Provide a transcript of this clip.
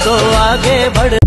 तो आगे बढ़